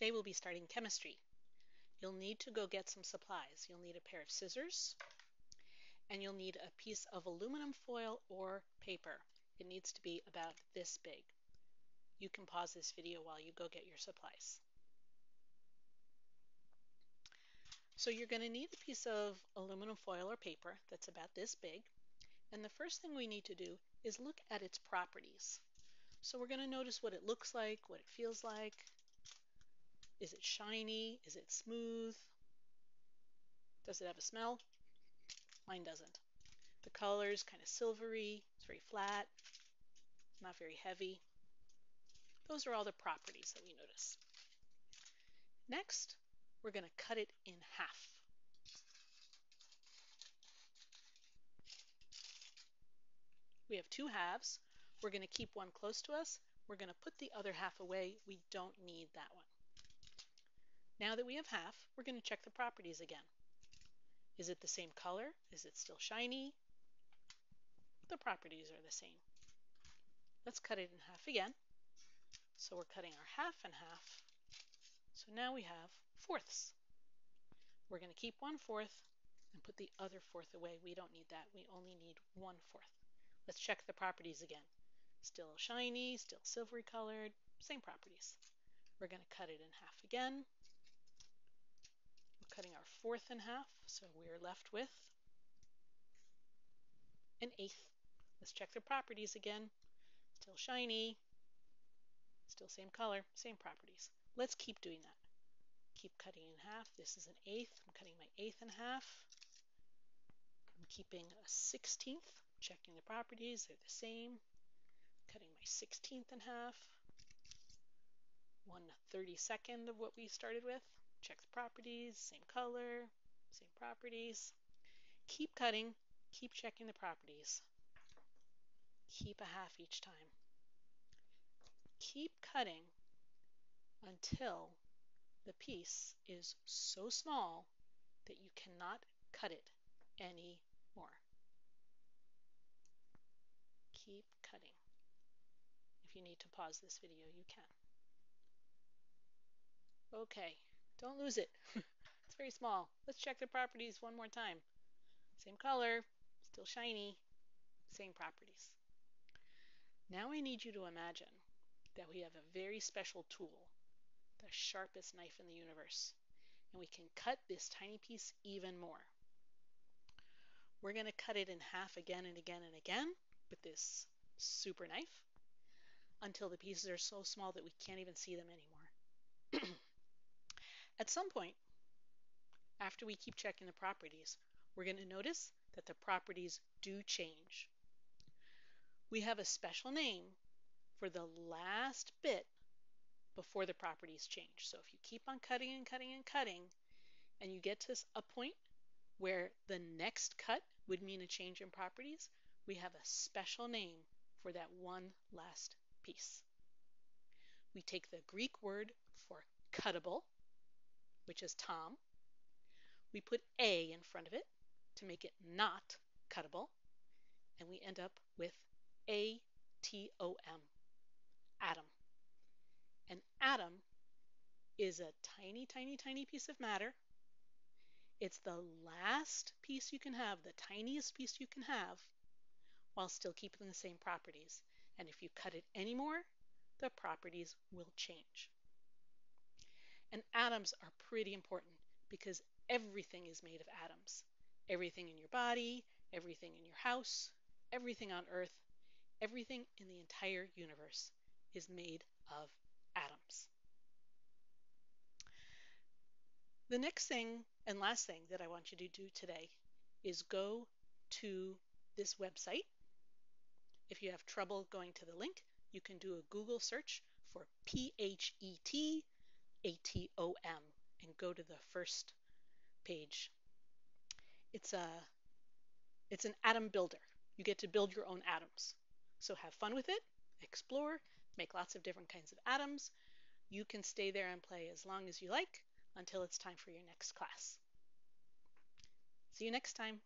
Today we'll be starting chemistry. You'll need to go get some supplies. You'll need a pair of scissors and you'll need a piece of aluminum foil or paper. It needs to be about this big. You can pause this video while you go get your supplies. So you're going to need a piece of aluminum foil or paper that's about this big. And the first thing we need to do is look at its properties. So we're going to notice what it looks like, what it feels like, is it shiny? Is it smooth? Does it have a smell? Mine doesn't. The color is kind of silvery. It's very flat, not very heavy. Those are all the properties that we notice. Next, we're going to cut it in half. We have two halves. We're going to keep one close to us. We're going to put the other half away. We don't need that one. Now that we have half, we're going to check the properties again. Is it the same color? Is it still shiny? The properties are the same. Let's cut it in half again. So we're cutting our half in half. So now we have fourths. We're going to keep one fourth and put the other fourth away. We don't need that. We only need one fourth. Let's check the properties again. Still shiny, still silvery colored, same properties. We're going to cut it in half again cutting our fourth in half, so we're left with an eighth. Let's check the properties again. Still shiny, still same color, same properties. Let's keep doing that. Keep cutting in half. This is an eighth. I'm cutting my eighth in half. I'm keeping a sixteenth, checking the properties, they're the same. Cutting my sixteenth in half. One thirty-second of what we started with. Check the properties, same color, same properties. Keep cutting, keep checking the properties. Keep a half each time. Keep cutting until the piece is so small that you cannot cut it anymore. Keep cutting. If you need to pause this video, you can. Okay, don't lose it. it's very small. Let's check the properties one more time. Same color, still shiny, same properties. Now I need you to imagine that we have a very special tool, the sharpest knife in the universe, and we can cut this tiny piece even more. We're going to cut it in half again and again and again with this super knife until the pieces are so small that we can't even see them anymore. At some point, after we keep checking the properties, we're going to notice that the properties do change. We have a special name for the last bit before the properties change. So if you keep on cutting and cutting and cutting, and you get to a point where the next cut would mean a change in properties, we have a special name for that one last piece. We take the Greek word for cuttable, which is Tom. We put A in front of it to make it not cuttable, and we end up with A-T-O-M, atom. An atom is a tiny, tiny, tiny piece of matter. It's the last piece you can have, the tiniest piece you can have, while still keeping the same properties. And if you cut it anymore, the properties will change. And atoms are pretty important because everything is made of atoms. Everything in your body, everything in your house, everything on Earth, everything in the entire universe is made of atoms. The next thing and last thing that I want you to do today is go to this website. If you have trouble going to the link, you can do a Google search for PHET ATOM and go to the first page. It's a it's an atom builder. You get to build your own atoms. So have fun with it, explore, make lots of different kinds of atoms. You can stay there and play as long as you like until it's time for your next class. See you next time.